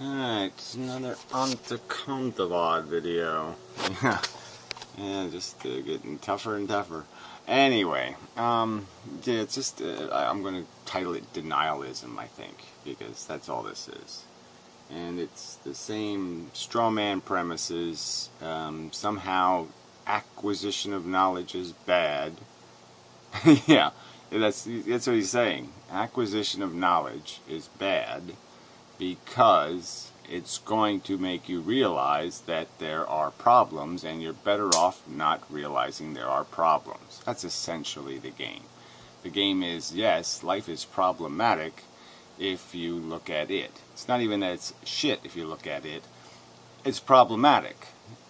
Alright, another Anekantavad video. Yeah, yeah, just uh, getting tougher and tougher. Anyway, um, yeah, it's just, uh, I'm going to title it Denialism, I think, because that's all this is. And it's the same straw man premises. Um, somehow, acquisition of knowledge is bad. yeah, that's, that's what he's saying. Acquisition of knowledge is bad because it's going to make you realize that there are problems and you're better off not realizing there are problems. That's essentially the game. The game is, yes, life is problematic if you look at it. It's not even that it's shit if you look at it. It's problematic.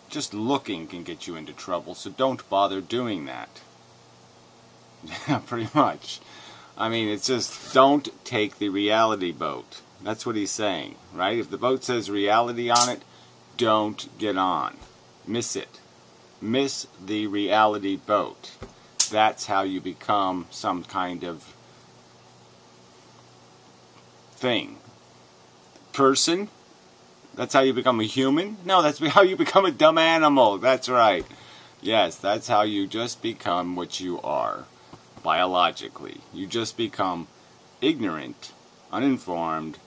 Just looking can get you into trouble, so don't bother doing that. Yeah, pretty much. I mean, it's just don't take the reality boat. That's what he's saying, right? If the boat says reality on it, don't get on. Miss it. Miss the reality boat. That's how you become some kind of thing. Person? That's how you become a human? No, that's how you become a dumb animal. That's right. Yes, that's how you just become what you are biologically. You just become ignorant, uninformed,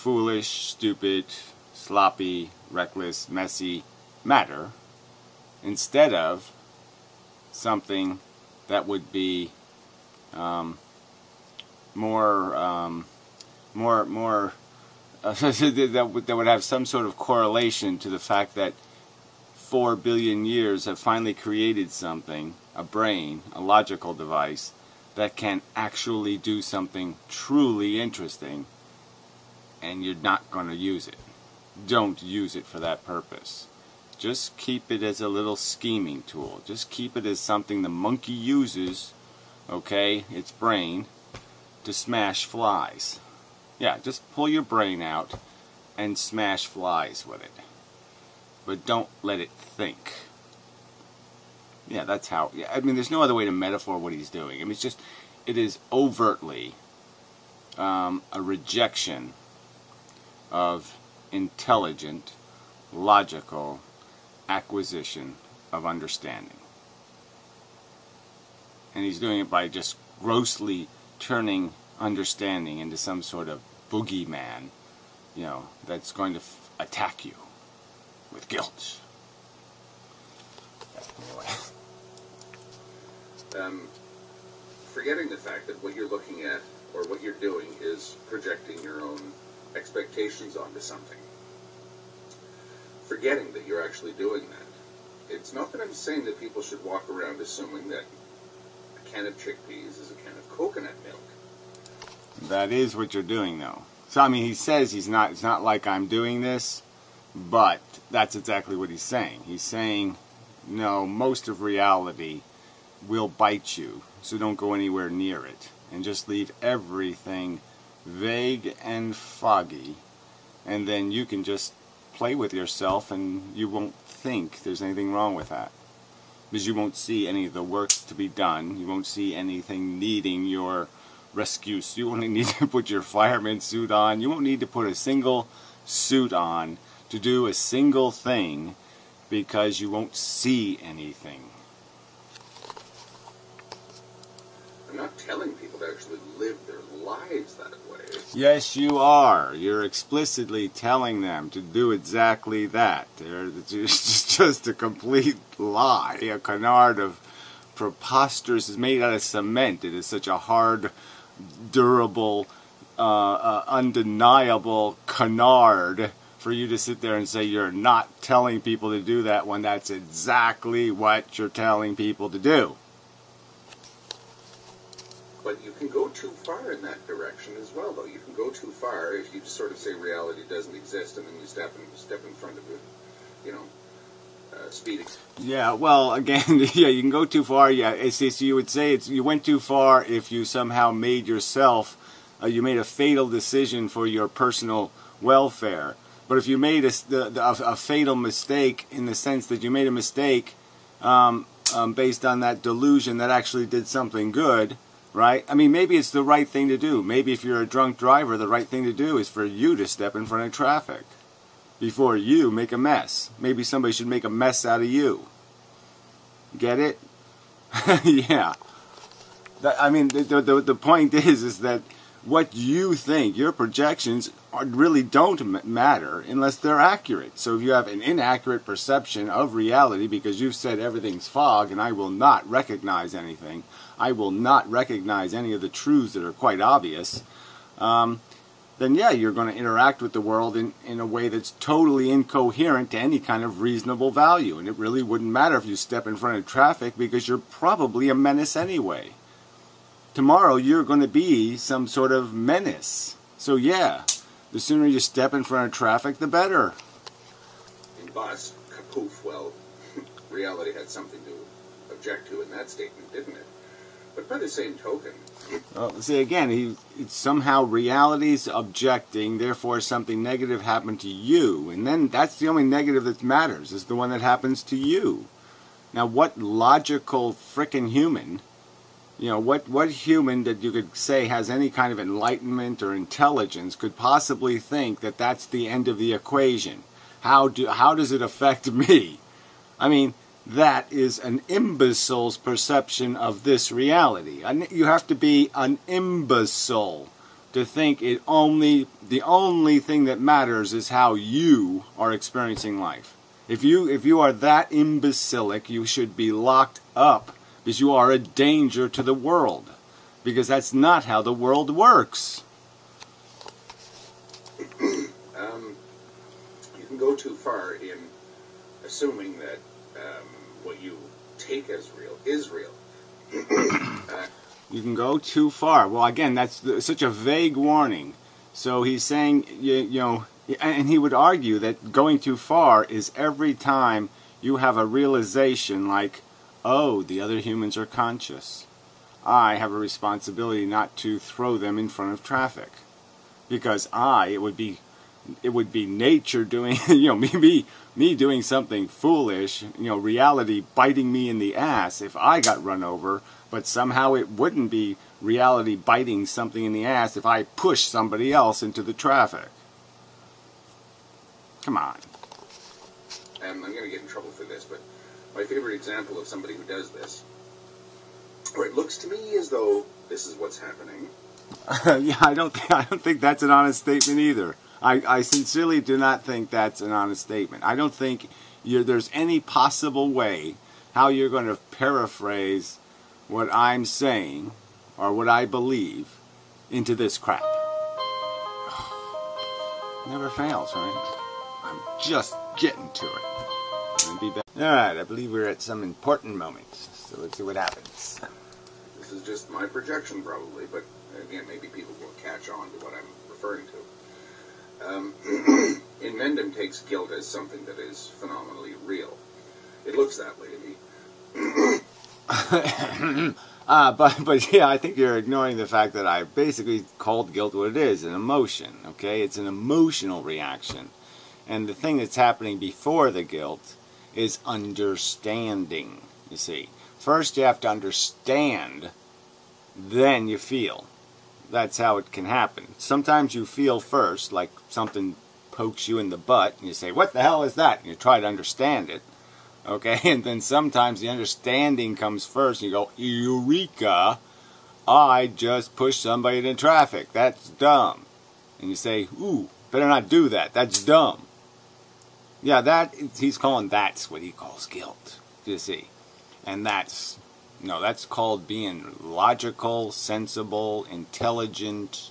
foolish, stupid, sloppy, reckless, messy matter instead of something that would be um, more, um, more, more, that, would, that would have some sort of correlation to the fact that four billion years have finally created something, a brain, a logical device, that can actually do something truly interesting and you're not going to use it. Don't use it for that purpose. Just keep it as a little scheming tool. Just keep it as something the monkey uses, okay, its brain, to smash flies. Yeah, just pull your brain out and smash flies with it. But don't let it think. Yeah, that's how. Yeah, I mean, there's no other way to metaphor what he's doing. I mean, it's just, it is overtly um, a rejection of intelligent, logical acquisition of understanding. And he's doing it by just grossly turning understanding into some sort of boogeyman, you know, that's going to f- attack you with guilt. Um, forgetting the fact that what you're looking at or what you're doing is projecting your own expectations onto something. Forgetting that you're actually doing that. It's not that I'm saying that people should walk around assuming that a can of chickpeas is a can of coconut milk. That is what you're doing, though. So I mean, he says he's not. It's not like I'm doing this, but that's exactly what he's saying. He's saying, no, most of reality will bite you, so don't go anywhere near it, and just leave everything vague and foggy, and then you can just play with yourself and you won't think there's anything wrong with that. Because you won't see any of the work to be done, you won't see anything needing your rescue suit, you only need to put your fireman suit on, you won't need to put a single suit on to do a single thing because you won't see anything. I'm not telling people to actually live lives that way. Yes, you are. You're explicitly telling them to do exactly that. It's just a complete lie, a canard of preposterous. It's made out of cement. It is such a hard, durable, uh, uh, undeniable canard for you to sit there and say you're not telling people to do that when that's exactly what you're telling people to do but you can go too far in that direction as well, though. You can go too far if you just sort of say reality doesn't exist, and then you step in, step in front of it, you know, uh, speeding. Yeah, well, again, yeah, you can go too far. Yeah, it's, it's, you would say it's you went too far if you somehow made yourself, uh, you made a fatal decision for your personal welfare. But if you made a, a, a fatal mistake in the sense that you made a mistake um, um, based on that delusion that actually did something good, right? I mean, maybe it's the right thing to do. Maybe if you're a drunk driver, the right thing to do is for you to step in front of traffic before you make a mess. Maybe somebody should make a mess out of you. Get it? yeah. I mean, the, the, the point is, is that what you think, your projections, really don't matter unless they're accurate. So if you have an inaccurate perception of reality because you've said everything's fog and I will not recognize anything, I will not recognize any of the truths that are quite obvious, um, then yeah, you're going to interact with the world in, in a way that's totally incoherent to any kind of reasonable value. And it really wouldn't matter if you step in front of traffic because you're probably a menace anyway. Tomorrow you're going to be some sort of menace. So yeah, the sooner you step in front of traffic, the better. In Boss, kapoof, well, reality had something to object to in that statement, didn't it? But by the same token, well, see again, he somehow reality's objecting, therefore something negative happened to you, and then that's the only negative that matters is the one that happens to you. Now, what logical frickin' human, you know, what what human that you could say has any kind of enlightenment or intelligence could possibly think that that's the end of the equation? How do how does it affect me? I mean, that is an imbecile's perception of this reality. You have to be an imbecile to think it only the only thing that matters is how you are experiencing life. If you if you are that imbecilic, you should be locked up because you are a danger to the world. Because that's not how the world works. um, you can go too far in assuming that um, what you take as real is real. uh, you can go too far. Well, again, that's such a vague warning. So he's saying, you, you know, and he would argue that going too far is every time you have a realization like, oh, the other humans are conscious. I have a responsibility not to throw them in front of traffic. Because I, it would be it would be nature doing, you know, me, me, me doing something foolish, you know, reality biting me in the ass if I got run over, but somehow it wouldn't be reality biting something in the ass if I pushed somebody else into the traffic. Come on. Um, I'm going to get in trouble for this, but my favorite example of somebody who does this, or it looks to me as though this is what's happening. yeah, I don't, th- I don't think that's an honest statement either. I, I sincerely do not think that's an honest statement. I don't think there's any possible way how you're going to paraphrase what I'm saying or what I believe into this crap. Never fails, right? I'm just getting to it. All right, I believe we're at some important moments, so let's see what happens. This is just my projection, probably, but again, maybe people will catch on to what I'm referring to. Um, Inmendham takes guilt as something that is phenomenally real. It looks that way to me. uh, but but yeah, I think you're ignoring the fact that I basically called guilt what it is, an emotion. Okay, it's an emotional reaction, and the thing that's happening before the guilt is understanding. You see, first you have to understand, then you feel that's how it can happen. Sometimes you feel first, like something pokes you in the butt, and you say, What the hell is that? And you try to understand it. Okay, and then sometimes the understanding comes first, and you go, Eureka! I just pushed somebody into traffic. That's dumb. And you say, Ooh, better not do that. That's dumb. Yeah, that he's calling that's what he calls guilt. You see, and that's no, that's called being logical, sensible, intelligent,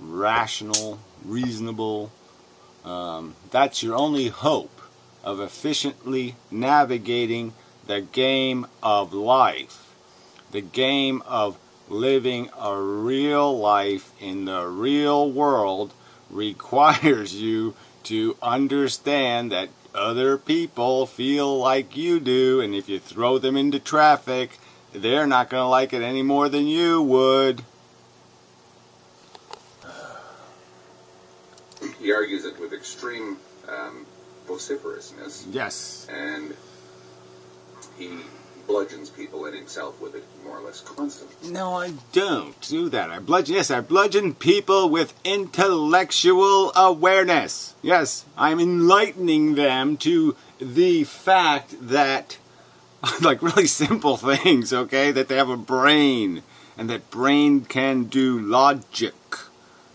rational, reasonable. Um, that's your only hope of efficiently navigating the game of life, the game of living a real life in the real world requires you to understand that other people feel like you do, and if you throw them into traffic, they're not going to like it any more than you would. He argues it with extreme um, vociferousness. Yes. And he bludgeons people and himself with it more or less constantly. No, I don't do that. I bludgeon. Yes, I bludgeon people with intellectual awareness. Yes, I'm enlightening them to the fact that, like really simple things, okay, that they have a brain and that brain can do logic,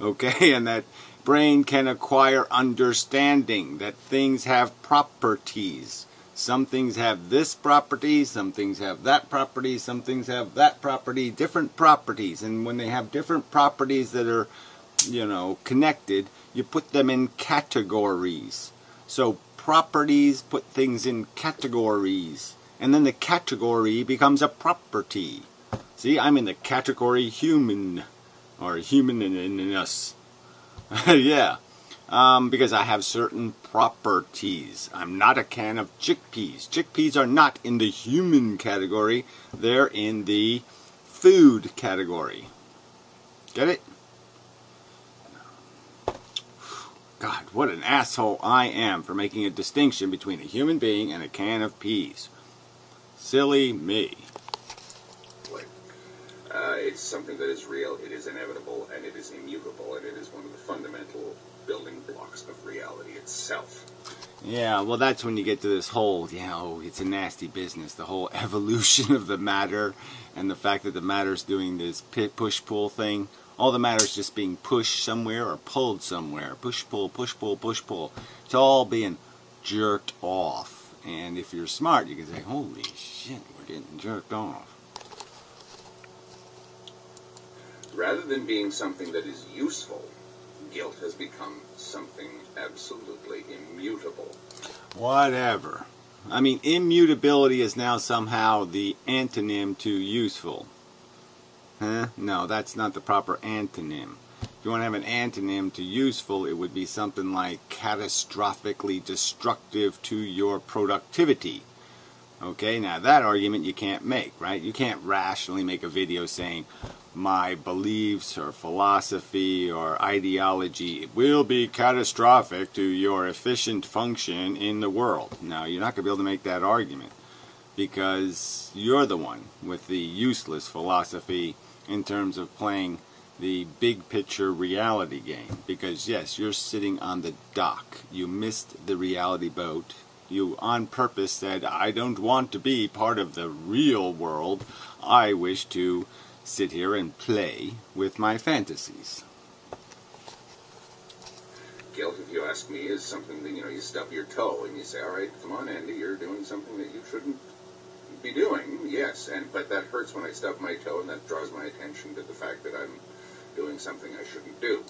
okay, and that brain can acquire understanding, that things have properties some things have this property, some things have that property, some things have that property, different properties. And when they have different properties that are, you know, connected, you put them in categories. So properties put things in categories. And then the category becomes a property. See, I'm in the category human, or human in us. yeah um, because I have certain properties. I'm not a can of chickpeas. Chickpeas are not in the human category, they're in the food category. Get it? God, what an asshole I am for making a distinction between a human being and a can of peas. Silly me. Uh, it's something that is real, it is inevitable, and it is immutable, and it is one of the fundamental building blocks of reality itself. Yeah, well, that's when you get to this whole, you know, it's a nasty business. The whole evolution of the matter and the fact that the matter's doing this push pull thing. All the matter's just being pushed somewhere or pulled somewhere. Push pull, push pull, push pull. It's all being jerked off. And if you're smart, you can say, holy shit, we're getting jerked off. Rather than being something that is useful, guilt has become something absolutely immutable. Whatever. I mean, immutability is now somehow the antonym to useful. Huh? No, that's not the proper antonym. If you want to have an antonym to useful, it would be something like catastrophically destructive to your productivity. Okay, now that argument you can't make, right? You can't rationally make a video saying, my beliefs or philosophy or ideology will be catastrophic to your efficient function in the world. Now, you're not going to be able to make that argument because you're the one with the useless philosophy in terms of playing the big picture reality game. Because, yes, you're sitting on the dock. You missed the reality boat. You on purpose said, I don't want to be part of the real world. I wish to sit here and play with my fantasies. Guilt, if you ask me, is something that, you know, you stub your toe and you say, all right, come on, Andy, you're doing something that you shouldn't be doing. Yes, and but that hurts when I stub my toe and that draws my attention to the fact that I'm doing something I shouldn't do.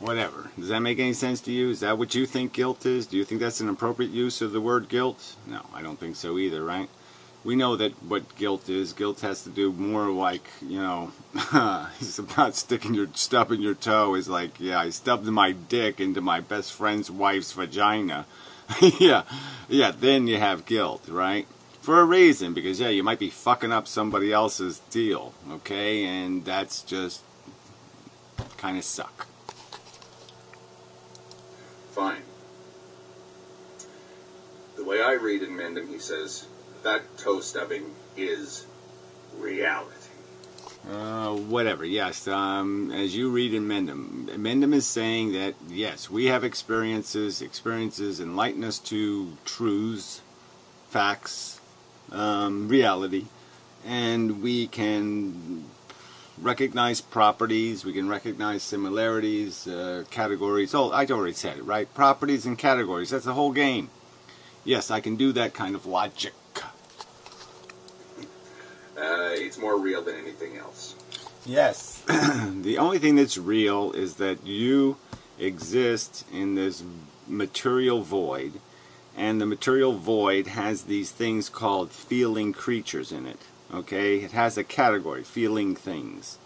Whatever. Does that make any sense to you? Is that what you think guilt is? Do you think that's an appropriate use of the word guilt? No, I don't think so either, right? We know that what guilt is. Guilt has to do more like, you know, it's about sticking your stubbing your toe is like, yeah, I stubbed my dick into my best friend's wife's vagina. yeah, yeah, then you have guilt, right? For a reason, because yeah, you might be fucking up somebody else's deal, okay? And that's just kind of suck. Fine. The way I read Inmendham, he says, that toe stubbing is reality. Uh, whatever, yes. Um, as you read Inmendham, Mendham is saying that, yes, we have experiences. Experiences enlighten us to truths, facts, um, reality, and we can recognize properties, we can recognize similarities, uh, categories. Oh, I already said it, right? Properties and categories. That's the whole game. Yes, I can do that kind of logic. Uh, it's more real than anything else. Yes. the only thing that's real is that you exist in this material void, and the material void has these things called feeling creatures in it. Okay? It has a category, feeling things.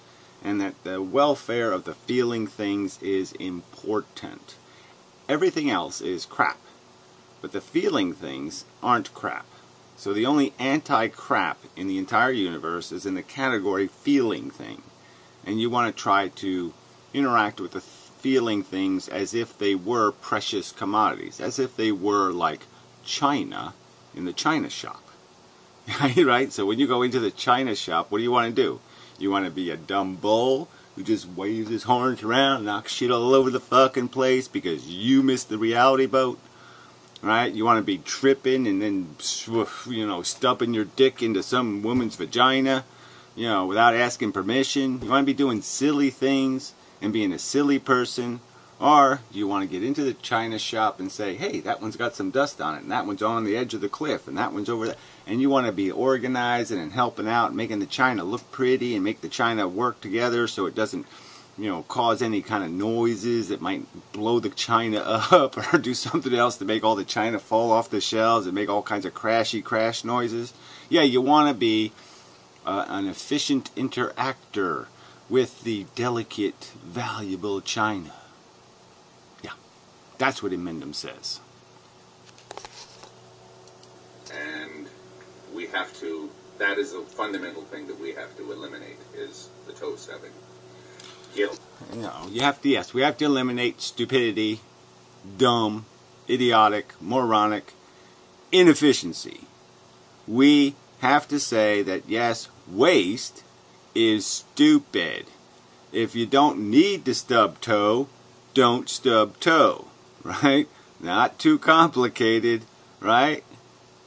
And that the welfare of the feeling things is important. Everything else is crap. But the feeling things aren't crap. So the only anti-crap in the entire universe is in the category feeling thing. And you want to try to interact with the feeling things as if they were precious commodities, as if they were like China in the China shop. right? So when you go into the china shop, what do you want to do? You want to be a dumb bull who just waves his horns around, knocks shit all over the fucking place because you missed the reality boat? Right? You want to be tripping and then, you know, stubbing your dick into some woman's vagina, you know, without asking permission? You want to be doing silly things and being a silly person? Or you want to get into the china shop and say, hey, that one's got some dust on it, and that one's on the edge of the cliff, and that one's over there. And you want to be organizing and helping out, making the china look pretty and make the china work together so it doesn't, you know, cause any kind of noises that might blow the china up or do something else to make all the china fall off the shelves and make all kinds of crashy crash noises. Yeah, you want to be uh, an efficient interactor with the delicate, valuable china. Yeah, that's what Inmendham says. And we have to, that is a fundamental thing that we have to eliminate is the toe stepping. Guilt. No, you have to, yes, we have to eliminate stupidity, dumb, idiotic, moronic, inefficiency. We have to say that, yes, waste is stupid. If you don't need to stub toe, don't stub toe right? Not too complicated, right?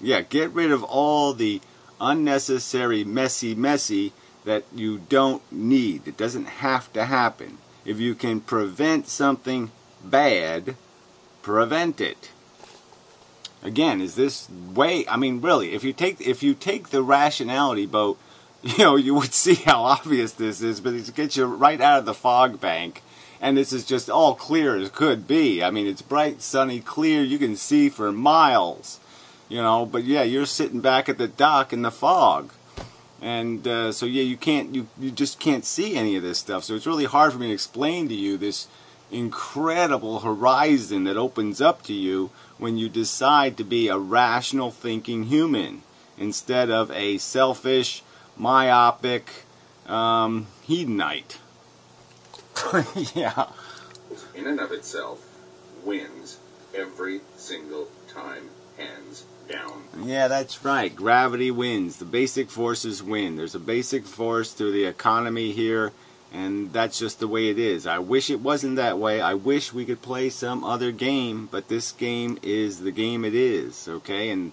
Yeah, get rid of all the unnecessary messy messy that you don't need. It doesn't have to happen. If you can prevent something bad, prevent it. Again, is this way I mean really, if you take if you take the rationality boat, you know, you would see how obvious this is, but it gets you right out of the fog bank and this is just all clear as could be. I mean, it's bright, sunny, clear. You can see for miles, you know. But yeah, you're sitting back at the dock in the fog, and uh, so yeah, you can't, you you just can't see any of this stuff. So it's really hard for me to explain to you this incredible horizon that opens up to you when you decide to be a rational thinking human instead of a selfish, myopic um, hedonite. yeah. In and of itself wins every single time, hands down. Yeah, that's right. Gravity wins. The basic forces win. There's a basic force to the economy here, and that's just the way it is. I wish it wasn't that way. I wish we could play some other game, but this game is the game it is, okay? And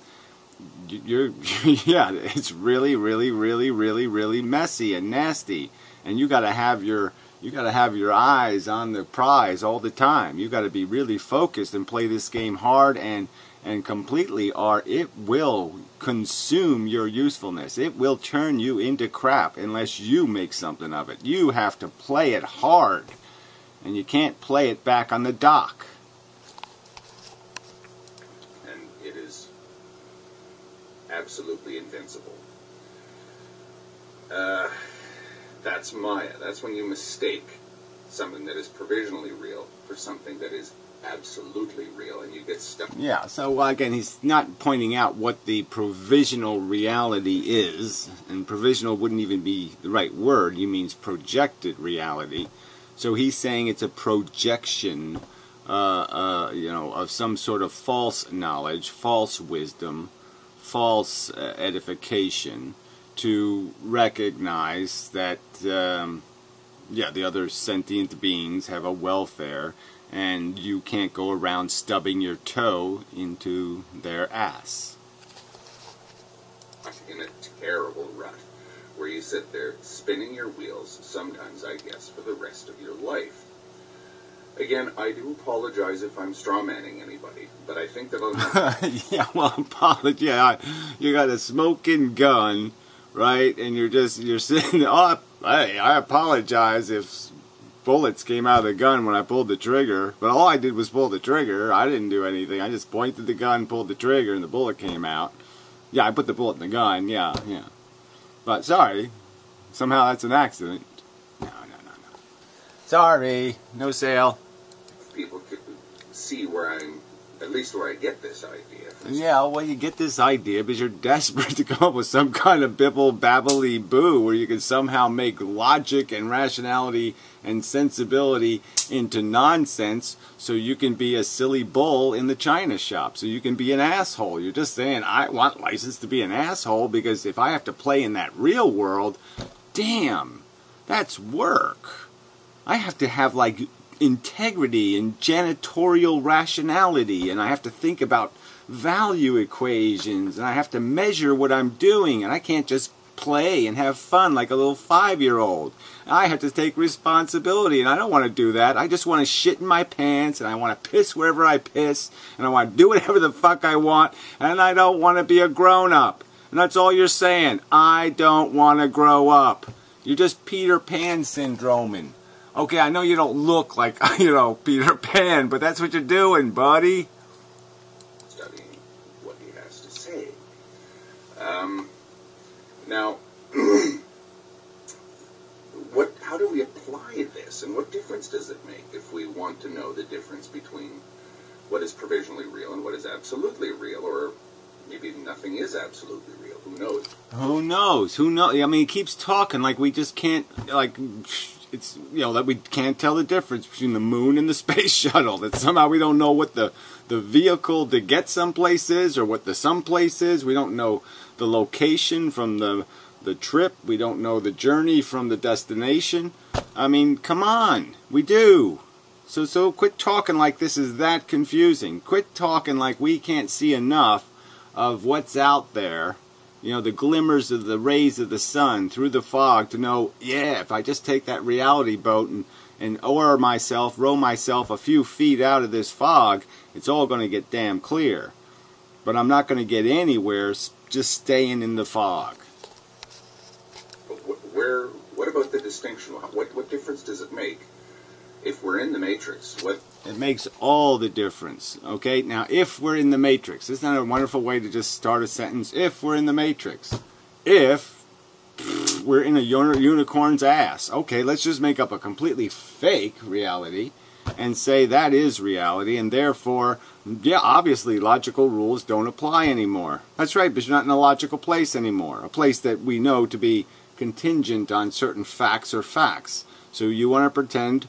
you're, yeah, it's really, really, really, really, really messy and nasty. And you got to have your you got to have your eyes on the prize all the time. You got to be really focused and play this game hard and and completely or it will consume your usefulness. It will turn you into crap unless you make something of it. You have to play it hard. And you can't play it back on the dock. And it is absolutely invincible. Uh that's Maya. That's when you mistake something that is provisionally real for something that is absolutely real and you get stuck. Yeah, so again, he's not pointing out what the provisional reality is, and provisional wouldn't even be the right word. He means projected reality. So he's saying it's a projection, uh, uh, you know, of some sort of false knowledge, false wisdom, false uh, edification to recognize that, um, yeah, the other sentient beings have a welfare, and you can't go around stubbing your toe into their ass. In a terrible rut where you sit there spinning your wheels, sometimes, I guess, for the rest of your life. Again, I do apologize if I'm strawmanning anybody, but I think that I'll. yeah, well, apology. Yeah, you got a smoking gun right? And you're just you're sitting. Oh, hey, I apologize if bullets came out of the gun when I pulled the trigger, but all I did was pull the trigger. I didn't do anything. I just pointed the gun, pulled the trigger, and the bullet came out. Yeah, I put the bullet in the gun. Yeah, yeah. But sorry, somehow that's an accident. No, no, no, no. Sorry, no sale. People can see where I'm at least where I get this idea. Yeah, well, you get this idea because you're desperate to come up with some kind of bibble babbly boo where you can somehow make logic and rationality and sensibility into nonsense so you can be a silly bull in the china shop. So you can be an asshole. You're just saying, I want license to be an asshole because if I have to play in that real world, damn, that's work. I have to have like integrity and janitorial rationality, and I have to think about value equations, and I have to measure what I'm doing, and I can't just play and have fun like a little five year old. I have to take responsibility, and I don't want to do that. I just want to shit in my pants, and I want to piss wherever I piss, and I want to do whatever the fuck I want, and I don't want to be a grown up. And that's all you're saying. I don't want to grow up. You're just Peter Pan syndroming. Okay, I know you don't look like, you know, Peter Pan, but that's what you're doing, buddy. Studying what he has to say. Um, now, what? How do we apply this, and what difference does it make if we want to know the difference between what is provisionally real and what is absolutely real, or maybe nothing is absolutely real? Who knows? Who knows? Who knows? I mean, he keeps talking like we just can't, like, it's you know that we can't tell the difference between the moon and the space shuttle. That somehow we don't know what the the vehicle to get someplace is or what the someplace is. We don't know the location from the the trip. We don't know the journey from the destination. I mean, come on, we do. So so quit talking like this is that confusing. Quit talking like we can't see enough of what's out there you know, the glimmers of the rays of the sun through the fog to know, yeah, if I just take that reality boat and, and oar myself, row myself a few feet out of this fog, it's all going to get damn clear. But I'm not going to get anywhere just staying in the fog. Where, what about the distinction? What, what difference does it make if we're in the matrix? What it makes all the difference. Okay, now if we're in the matrix, isn't that a wonderful way to just start a sentence? If we're in the matrix, if we're in a unicorn's ass, okay, let's just make up a completely fake reality and say that is reality, and therefore, yeah, obviously logical rules don't apply anymore. That's right, because you're not in a logical place anymore, a place that we know to be contingent on certain facts or facts. So you want to pretend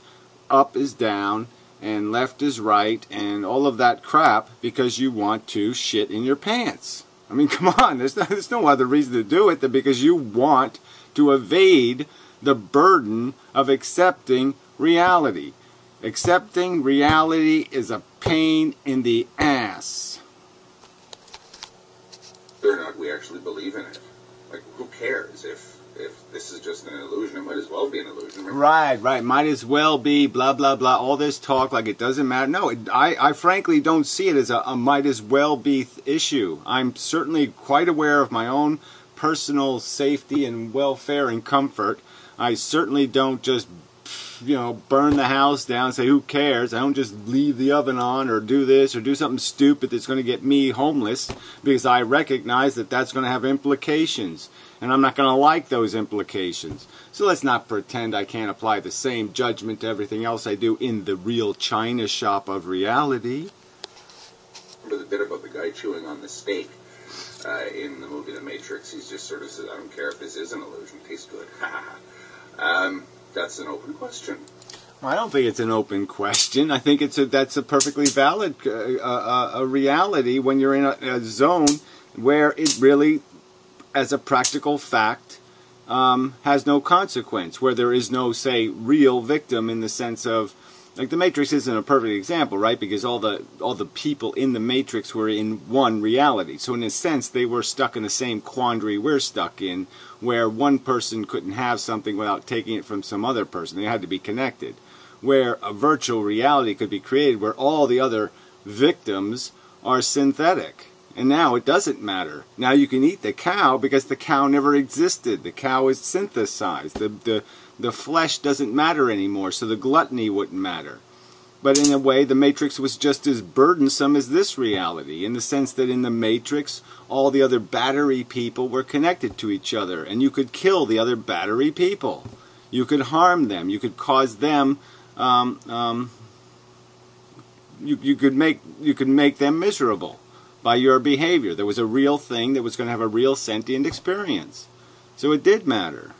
up is down and left is right and all of that crap because you want to shit in your pants. I mean, come on, there's no, there's no other reason to do it than because you want to evade the burden of accepting reality. Accepting reality is a pain in the ass. Whether or not we actually believe in it. Like, who cares if if this is just an illusion, it might as well be an illusion. Right, right. Might as well be blah blah blah. All this talk like it doesn't matter. No, it, I I frankly don't see it as a, a might as well be issue. I'm certainly quite aware of my own personal safety and welfare and comfort. I certainly don't just you know, burn the house down, say, who cares? I don't just leave the oven on or do this or do something stupid that's going to get me homeless because I recognize that that's going to have implications and I'm not going to like those implications. So let's not pretend I can't apply the same judgment to everything else I do in the real china shop of reality. Remember the bit about the guy chewing on the steak uh, in the movie The Matrix? He's just sort of says, I don't care if this is an illusion, it tastes good. um, that's an open question. Well, I don't think it's an open question. I think it's a, that's a perfectly valid uh, uh, a reality when you're in a, a zone where it really as a practical fact, um, has no consequence, where there is no, say, real victim in the sense of, like the Matrix isn't a perfect example, right? Because all the all the people in the Matrix were in one reality. So in a sense, they were stuck in the same quandary we're stuck in, where one person couldn't have something without taking it from some other person. They had to be connected. Where a virtual reality could be created, where all the other victims are synthetic. And now it doesn't matter. Now you can eat the cow because the cow never existed. The cow is synthesized. The, the, the flesh doesn't matter anymore, so the gluttony wouldn't matter. But in a way, the Matrix was just as burdensome as this reality, in the sense that in the Matrix, all the other battery people were connected to each other, and you could kill the other battery people. You could harm them. You could cause them um, um, you, you could make you could make them miserable by your behavior. There was a real thing that was going to have a real sentient experience. So it did matter.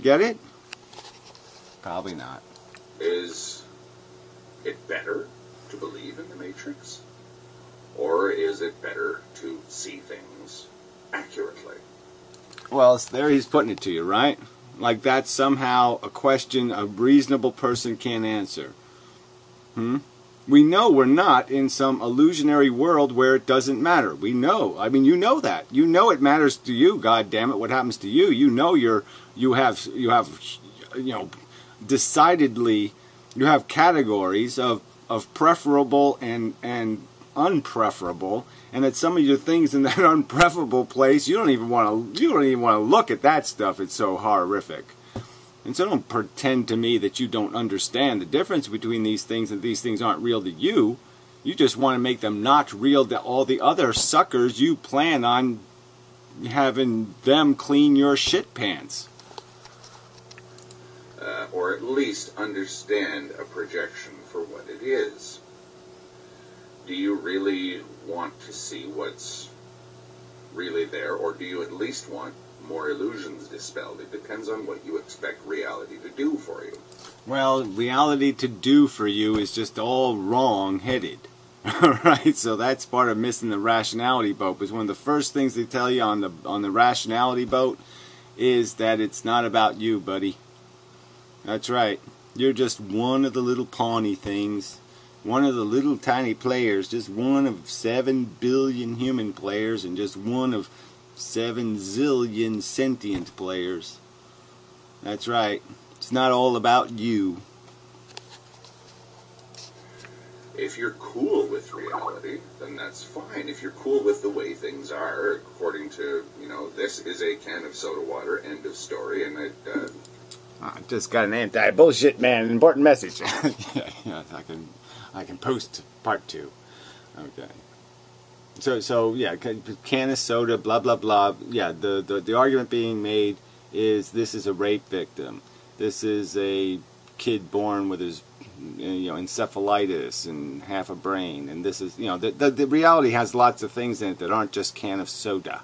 Get it? Probably not. Is it better to believe in the Matrix? Or is it better to see things accurately? Well, there he's putting it to you, right? Like that's somehow a question a reasonable person can't answer. Hmm? We know we're not in some illusionary world where it doesn't matter. We know. I mean, you know that. You know it matters to you. God damn it! What happens to you? You know you're you have you have you know decidedly you have categories of of preferable and and unpreferable, and that some of your things in that unpreferable place you don't even want to you don't even want to look at that stuff. It's so horrific. And so don't pretend to me that you don't understand the difference between these things and these things aren't real to you. You just want to make them not real to all the other suckers you plan on having them clean your shit pants. Uh, or at least understand a projection for what it is. Do you really want to see what's really there, or do you at least want more illusions dispelled. It depends on what you expect reality to do for you. Well, reality to do for you is just all wrong headed. right? So that's part of missing the rationality boat. Because one of the first things they tell you on the on the rationality boat is that it's not about you, buddy. That's right. You're just one of the little pawny things. One of the little tiny players, just one of seven billion human players, and just one of seven zillion sentient players. That's right. It's not all about you. If you're cool with reality, then that's fine. If you're cool with the way things are, according to, you know, this is a can of soda water, end of story, and it. Uh, I just got an anti bullshit man, important message. yeah, yeah, I can, I can post part two. Okay. So, so yeah, can of soda, blah blah blah. Yeah, the, the the argument being made is this is a rape victim. This is a kid born with his you know encephalitis and half a brain, and this is you know the, the the reality has lots of things in it that aren't just can of soda.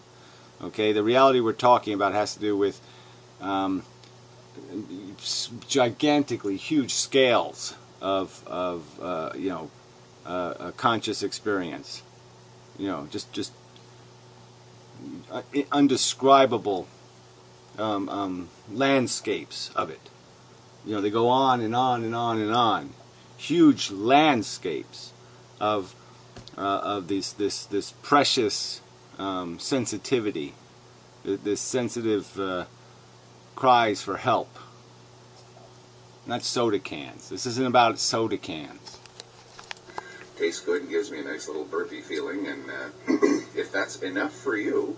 Okay, the reality we're talking about has to do with um, gigantically huge scales of of uh, you know uh, a conscious experience you know, just just uh, undescribable um, um, landscapes of it. You know, they go on and on and on and on. Huge landscapes of uh, of these this this precious um, sensitivity, this sensitive uh, cries for help. Not soda cans. This isn't about soda cans tastes good and gives me a nice little burpy feeling, and uh, if that's enough for you,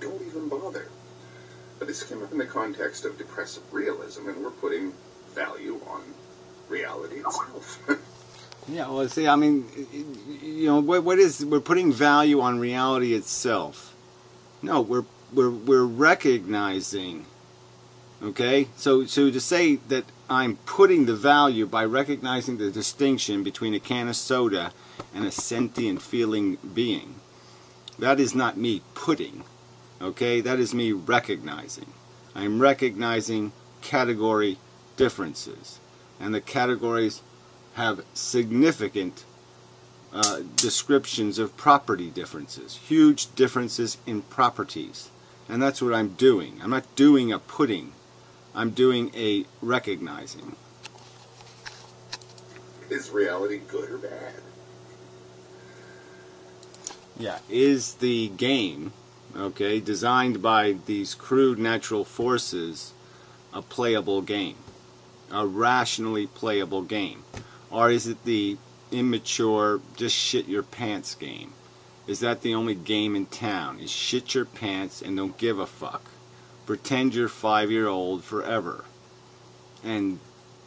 don't even bother. But this came up in the context of depressive realism, and we're putting value on reality itself. yeah, well, see, I mean, you know, what, what is we're putting value on reality itself? No, we're we're we're recognizing. Okay, so so to say that I'm putting the value by recognizing the distinction between a can of soda and a sentient feeling being. That is not me putting, okay? That is me recognizing. I'm recognizing category differences. And the categories have significant uh, descriptions of property differences, huge differences in properties. And that's what I'm doing. I'm not doing a putting. I'm doing a recognizing. Is reality good or bad? Yeah, is the game, okay, designed by these crude natural forces a playable game? A rationally playable game? Or is it the immature, just shit your pants game? Is that the only game in town? Is shit your pants and don't give a fuck? Pretend you're five year old forever and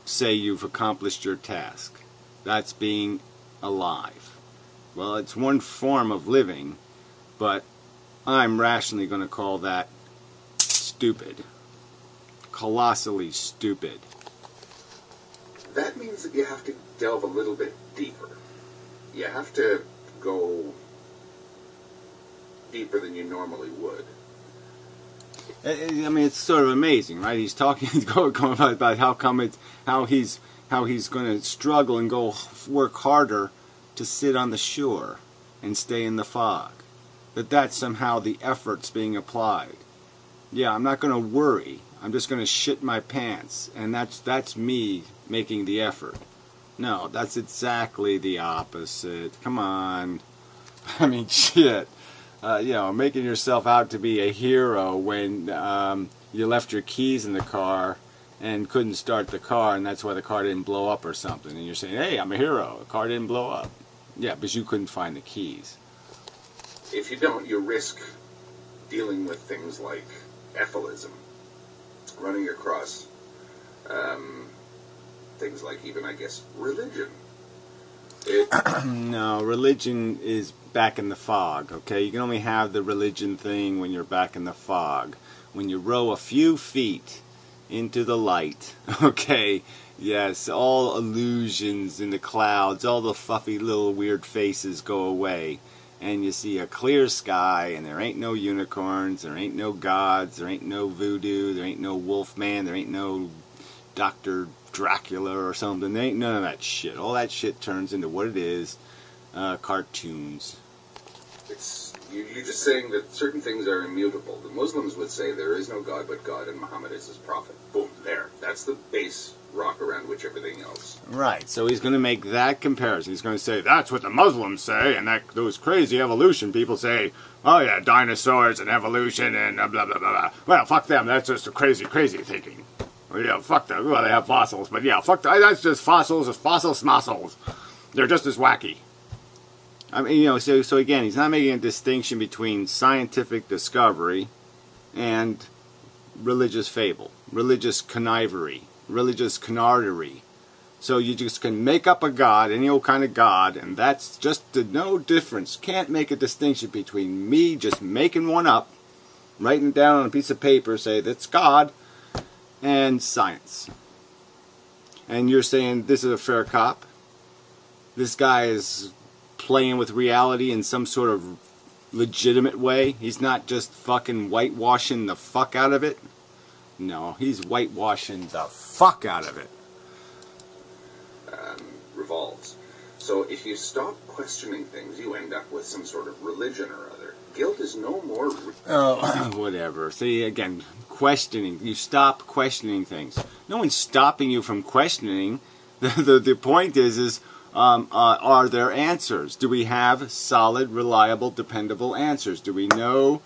say you've accomplished your task. That's being alive. Well, it's one form of living, but I'm rationally going to call that stupid. Colossally stupid. That means that you have to delve a little bit deeper. You have to go deeper than you normally would. I mean, it's sort of amazing, right? He's talking, about, about how come it's how he's how he's going to struggle and go work harder to sit on the shore and stay in the fog. That that's somehow the efforts being applied. Yeah, I'm not going to worry. I'm just going to shit my pants, and that's that's me making the effort. No, that's exactly the opposite. Come on. I mean, shit. Uh, you know, making yourself out to be a hero when um, you left your keys in the car and couldn't start the car, and that's why the car didn't blow up or something. And you're saying, "Hey, I'm a hero. The car didn't blow up." Yeah, because you couldn't find the keys. If you don't, you risk dealing with things like ethylism, running across um, things like even, I guess, religion. It, no, religion is back in the fog, okay? You can only have the religion thing when you're back in the fog. When you row a few feet into the light, okay? Yes, all illusions in the clouds, all the fluffy little weird faces go away. And you see a clear sky, and there ain't no unicorns, there ain't no gods, there ain't no voodoo, there ain't no wolf man, there ain't no Dr. Dracula or something. There ain't none of that shit. All that shit turns into what it is uh, cartoons. It's you, you're just saying that certain things are immutable. The Muslims would say there is no God but God, and Muhammad is his prophet. Boom, there. That's the base rock around which everything else. Right. So he's going to make that comparison. He's going to say that's what the Muslims say, and that those crazy evolution people say, oh yeah, dinosaurs and evolution and blah blah blah blah. Well, fuck them. That's just a crazy, crazy thinking. Well, yeah, fuck them. Well, they have fossils, but yeah, fuck them. That's just fossils. It's fossil smossels. They're just as wacky. I mean, you know, so so again, he's not making a distinction between scientific discovery and religious fable, religious connivery, religious canardery. So you just can make up a god, any old kind of god, and that's just the, no difference. Can't make a distinction between me just making one up, writing it down on a piece of paper, say that's God, and science. And you're saying this is a fair cop? This guy is playing with reality in some sort of legitimate way? He's not just fucking whitewashing the fuck out of it? No, he's whitewashing the fuck out of it. Um, revolves. So if you stop questioning things, you end up with some sort of religion or other. Guilt is no more. Re- Oh, whatever. See, again, questioning. You stop questioning things. No one's stopping you from questioning. The, the, the point is, is um, uh, are there answers? Do we have solid, reliable, dependable answers? Do we know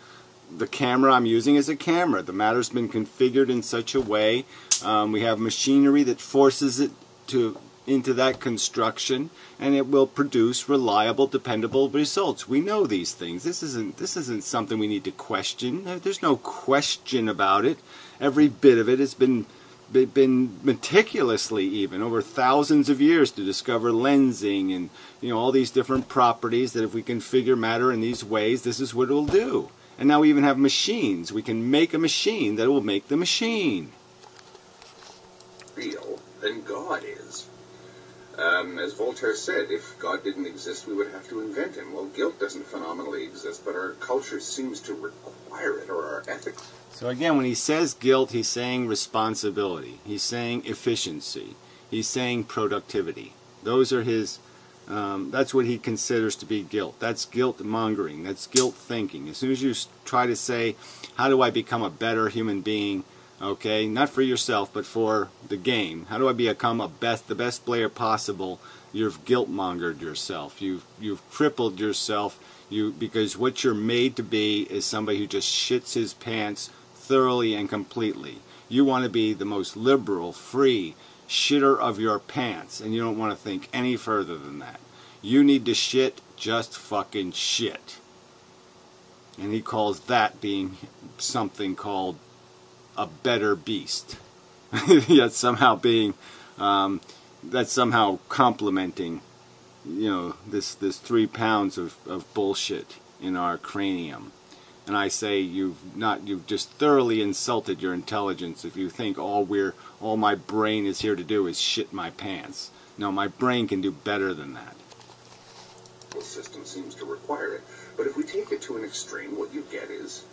the camera I'm using is a camera? The matter's been configured in such a way. Um, we have machinery that forces it to into that construction, and it will produce reliable, dependable results. We know these things. This isn't this isn't something we need to question. There's no question about it. Every bit of it has been be- been meticulously even over thousands of years to discover lensing and you know all these different properties that if we configure matter in these ways this is what it will do. And now we even have machines. We can make a machine that will make the machine. Real than God is. Um, as Voltaire said, if God didn't exist, we would have to invent him. Well, guilt doesn't phenomenally exist, but our culture seems to require it, or our ethics. So again, when he says guilt, he's saying responsibility. He's saying efficiency. He's saying productivity. Those are his. Um, that's what he considers to be guilt. That's guilt mongering. That's guilt thinking. As soon as you try to say, "How do I become a better human being?" Okay, not for yourself, but for the game. How do I become a best, the best player possible? You've guilt mongered yourself. You've you've crippled yourself. You because what you're made to be is somebody who just shits his pants thoroughly and completely. You want to be the most liberal, free shitter of your pants, and you don't want to think any further than that. You need to shit just fucking shit. And he calls that being something called a better beast. Yet somehow being um, that's somehow complementing, you know, this this three pounds of, of bullshit in our cranium. And I say you've not you've just thoroughly insulted your intelligence if you think all we're all my brain is here to do is shit my pants. No, my brain can do better than that. The system seems to require it. But if we take it to an extreme, what you get is.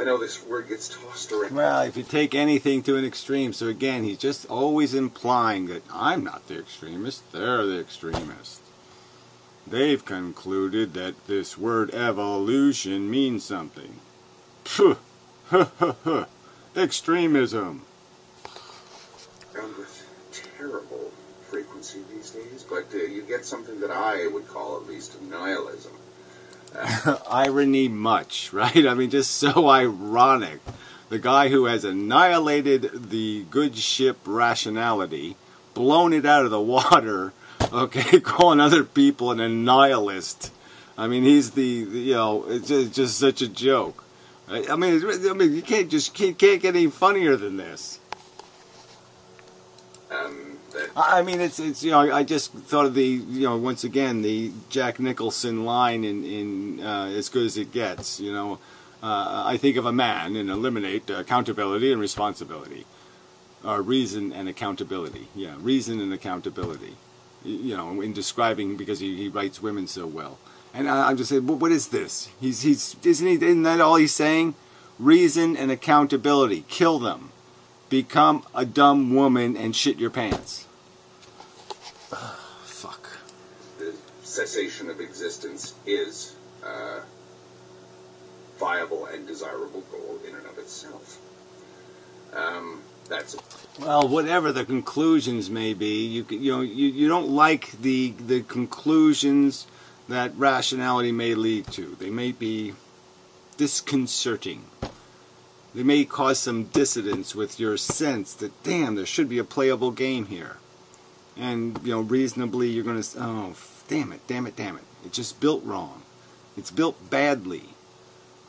I know this word gets tossed around. Well, if you take anything to an extreme, so again, he's just always implying that I'm not the extremist, they're the extremist. They've concluded that this word evolution means something. Phew! Extremism. Found with terrible frequency these days, but uh, you get something that I would call at least nihilism. Irony much, right? I mean, just so ironic. The guy who has annihilated the good ship rationality, blown it out of the water, okay, calling other people an annihilist. I mean, he's the, you know, it's just, just such a joke. I mean, it's- I mean, you can't just can't, can't get any funnier than this. Um, I mean, it's it's you know, I just thought of the you know once again the Jack Nicholson line in in uh, as good as it gets. You know, uh, I think of a man and eliminate accountability and responsibility, uh, reason and accountability. Yeah, reason and accountability. You know, in describing because he, he writes women so well. And I, I'm just saying, "Wh- what is this? He's he's isn't he? Isn't that all he's saying? Reason and accountability. Kill them. Become a dumb woman and shit your pants. Fuck. the cessation of existence is a viable and desirable goal in and of itself. Um, that's Well, whatever the conclusions may be, you you know you, you don't like the the conclusions that rationality may lead to. They may be disconcerting. They may cause some dissonance with your sense that damn, there should be a playable game here. And you know, reasonably, you're going to oh, damn it, damn it, damn it. It's just built wrong. It's built badly.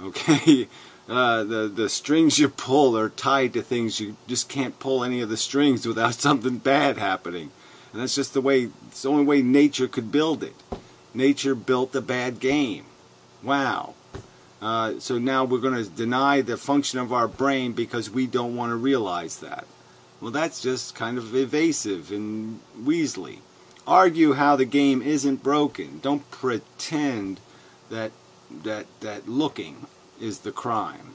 Okay, uh, the the strings you pull are tied to things you just can't pull any of the strings without something bad happening, and that's just the way. It's the only way nature could build it. Nature built a bad game. Wow. Uh, so now we're going to deny the function of our brain because we don't want to realize that. Well, that's just kind of evasive and weaselly. Argue how the game isn't broken. Don't pretend that that that looking is the crime.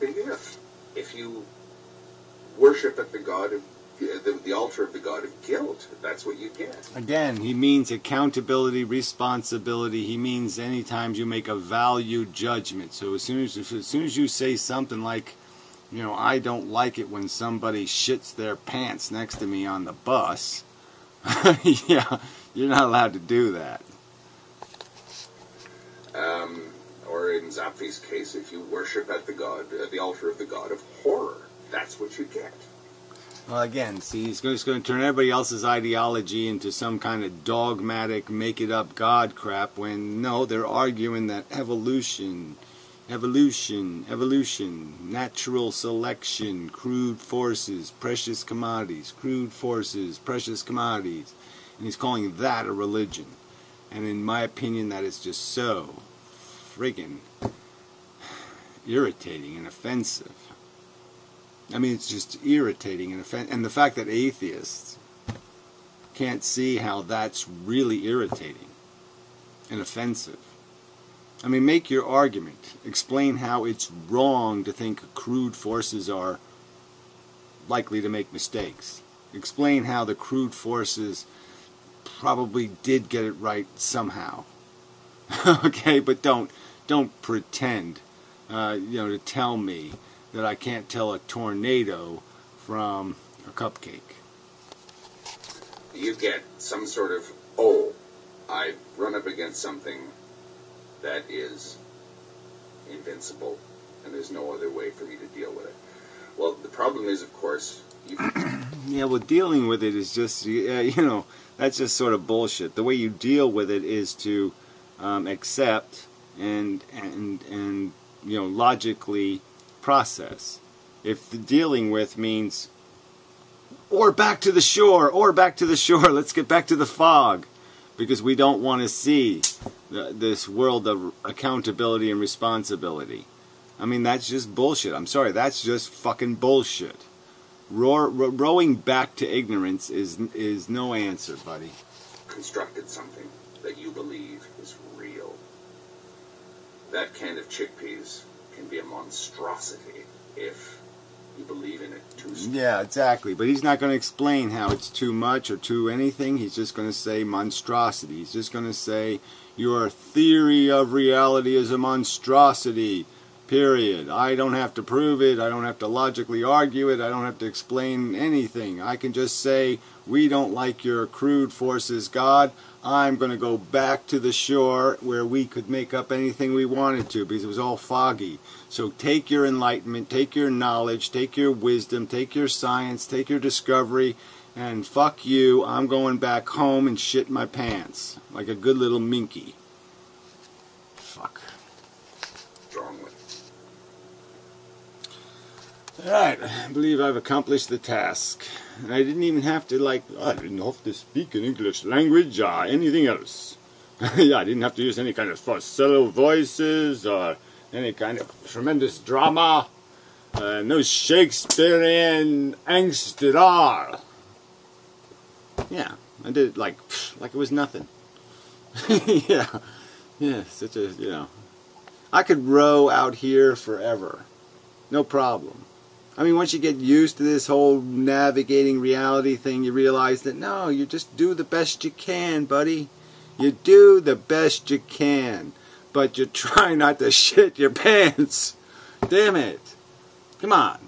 if. If you worship at the god of the, the altar of the god of guilt, that's what you get. Again, he means accountability, responsibility. He means any times you make a value judgment. So as soon as as soon as you say something like, you know, I don't like it when somebody shits their pants next to me on the bus. yeah, you're not allowed to do that. Um, or in Zapffe's case, if you worship at the god, uh, the altar of the god of horror, that's what you get. Well, again, see, he's he's going to turn everybody else's ideology into some kind of dogmatic, make it up God crap when no, they're arguing that evolution, evolution, evolution, natural selection, crude forces, precious commodities, crude forces, precious commodities. And he's calling that a religion. And in my opinion, that is just so friggin' irritating and offensive. I mean, it's just irritating and offen- and the fact that atheists can't see how that's really irritating and offensive. I mean, make your argument. Explain how it's wrong to think crude forces are likely to make mistakes. Explain how the crude forces probably did get it right somehow. okay, but don't don't pretend, uh, you know, to tell me that I can't tell a tornado from a cupcake. You get some sort of, oh, I've run up against something that is invincible, and there's no other way for me to deal with it. Well, the problem is, of course, you Yeah, well, dealing with it is just, yeah, you know, that's just sort of bullshit. The way you deal with it is to um, accept and and and you know logically process. If the dealing with means or back to the shore, or back to the shore, let's get back to the fog, because we don't want to see the, this world of accountability and responsibility. I mean, that's just bullshit. I'm sorry, that's just fucking bullshit. Roar, ro- rowing back to ignorance is is no answer, buddy. constructed something that you believe is real. That can of chickpeas can be a monstrosity if you believe in it too strongly. Yeah, exactly. But he's not going to explain how it's too much or too anything. He's just going to say monstrosity. He's just going to say your theory of reality is a monstrosity. Period. I don't have to prove it. I don't have to logically argue it. I don't have to explain anything. I can just say, we don't like your crude forces, God. I'm going to go back to the shore where we could make up anything we wanted to because it was all foggy. So take your enlightenment, take your knowledge, take your wisdom, take your science, take your discovery, and fuck you. I'm going back home and shit my pants like a good little minky. Fuck. strongly. Alright, I believe I've accomplished the task. And I didn't even have to, like, I didn't have to speak an English language or anything else. yeah, I didn't have to use any kind of falsetto voices or any kind of tremendous drama. Uh, no Shakespearean angst at all. Yeah, I did it like, like it was nothing. yeah, yeah, such a, you know. I could row out here forever. No problem. I mean, once you get used to this whole navigating reality thing, you realize that no, you just do the best you can, buddy. You do the best you can, but you try not to shit your pants. Damn it. Come on.